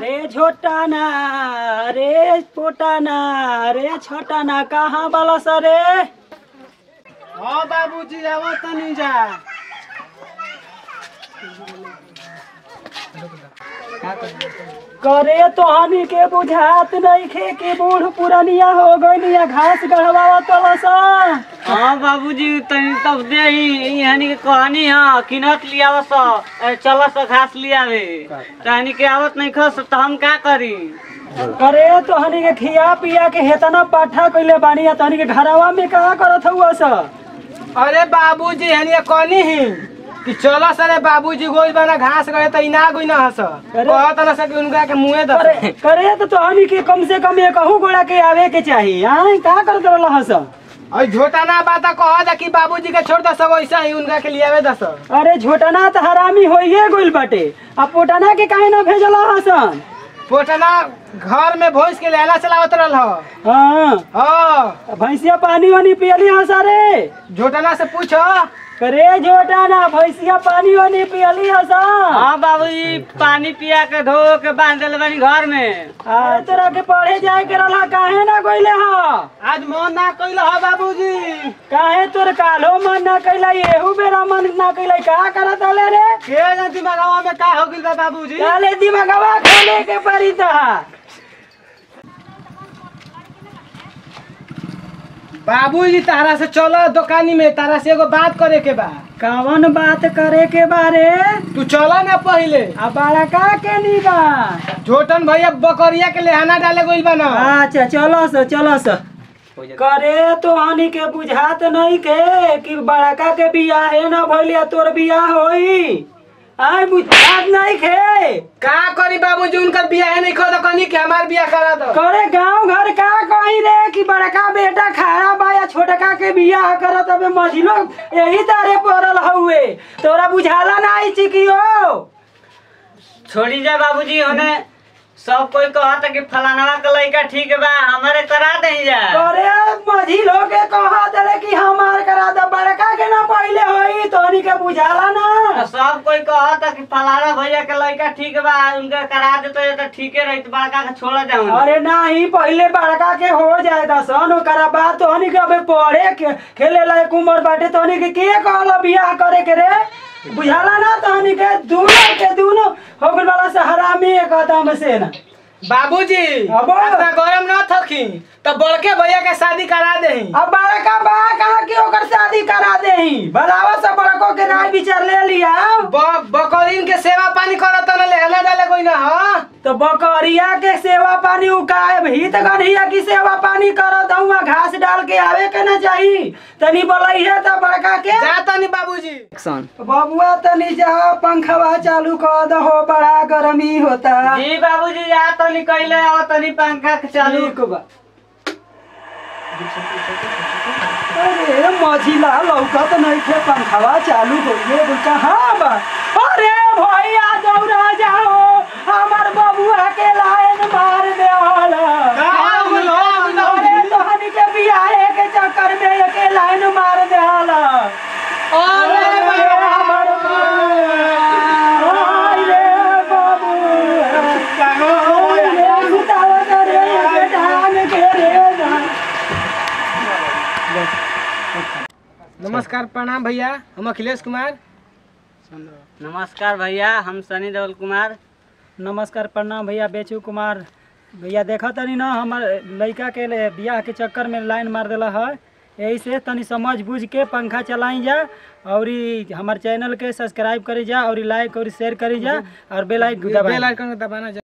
छोटाना रे पोटाना रे छोटाना कहाँ वाला सरे हाँ बाबूजी आवा तनी जा करे तो हनी के बुझात नहीं खे के बूढ़ पुरानिया हो गई घास गढ़वावा तलसा। हाँ बाबूजी तनी तब दे यानी के कहानी है किनत लिया बस चल स घास लियावे। तहनी के आवत नहीं खस तो हम का करी? करे तो हनी के खिया पिया के हेतना पाठा कइले बानी आ तहनी के घरवा में का करत हुआ सा? अरे बाबूजी हनिया कनी ही? कि चलो सरे बाबूजी गोई बना घास गए तो इना गोई ना हस। कहत ना सके उनका के मुंहे दस करे करे तो तहनी के कम से कम एक कहू गोड़ा के आवे के चाहिए आई का करत रहल सा और झोटा ना बात कह जा कि बाबूजी के छोड़ दस वैसा ही उनका के लियावे दस। अरे झोटना तो हरामी होइए गइल बाटे। आ पोटना के काहे ना भेजल हसन पोटना घर में भैंस के लेला चलावत रहल। ह। हाँ। हाँ भैंसिया पानी वानी पियली हस रे झोटना से पूछो। करे झोटाना भैंसिया पानी वानी पियली हस हाँ बाबूजी पानी पिया के धो के बाँध देले बानी घर में। आ तोरा के पढ़े जाए के रहला काहे ना गइले ह? आज मन ना कइल ह बाबूजी। काहे तोर कालो मन ना कैला एहू बेरा मन ना कैला का करत हले रे? के जान दिमागवा में का हो गइल बा बाबूजी? काले दिमागवा खोले के पड़ी तहा बाबूजी तारा से चलो दुकानी में तारा से एगो बात करे के बा। कवन बात करे के बारे तू चलो ना पहिले। आ बड़का के नी बा? झोटन भैया बकरिया के लेहाना डाले गइल बा ना। अच्छा चलो स चलो स। करे तो हनी के बुझात नहीं के कि बड़का के बियाह है ना भइले तोर बियाह होई? आय बुझात नहीं के। का करी बाबूजी उनकर बियाह नहीं खो तो कनी के हमार बियाह करा दो। करे गाँव घर का कही रे कि बड़का बेटा छोटका के बियाह करत अबे यही तारे पड़ल हउए तोरा बुझाला ना आई चिकियो? छोड़ी जा बाबूजी होने सब कोई कहता कि फलानवा का लड़का ठीक बा हमारे करा दही जा। करे मझिलो के कहा दे कि हमार करा दे बड़का के ना पहले होई तोनी के बुझाला ना। सब कोई कहता कि फलाना भैया के लड़का ठीक बा उनका करा देते तो ठीके रही बड़का के छोड़ जाऊँ अरे नहीं पहले बड़का के हो जाए दसन ओकरा बाद तोहनी के अबे पढ़े के खेले लायक उम्र बाटे तोहनी के के कहला बियाह करे के रे? बुझाला ना तोहनी के दोनों के दोनों हो गइल वाला से हरामी एक कदम से ना। बाबूजी अब? इतना गरम न थकी तो बड़के भैया के शादी करा दे अब बड़का बा कहा कि ओकर शादी करा दे बलावा से बड़को के राय विचार ले लिया। बकरीन के सेवा पानी करत न लेहाना डाले कोई ना ह तो बकरिया के सेवा पानी उकाए भीत गनिया की सेवा पानी हुआ घास डाल के आवे के ना चाही। तनी बोलई है तो बड़का के। जा तनी बाबूजी। बबुआ तनी जा पंखवा चालू कर दहो बड़ा गर्मी होता। जी बाबूजी जा तनी कैले आओ तनी पंखा के चालू। ठीक बा। अरे मझिला लौकत नहीं थे पंखवा चालू होइए कहाँ बा। नमस्कार प्रणाम भैया। हम अखिलेश कुमार। नमस्कार भैया हम सनी देवल कुमार। नमस्कार प्रणाम भैया बेचू कुमार। भैया देखा तनी ना हमार लड़का के ले बियाह के चक्कर में लाइन मार देला है। यही से तनी समझ बूझ के पंखा चलाई जा और ई हमार चैनल के सब्सक्राइब करी जा और लाइक और शेयर करी जा और बेल आइकन दबाई बेल आइकन दबाना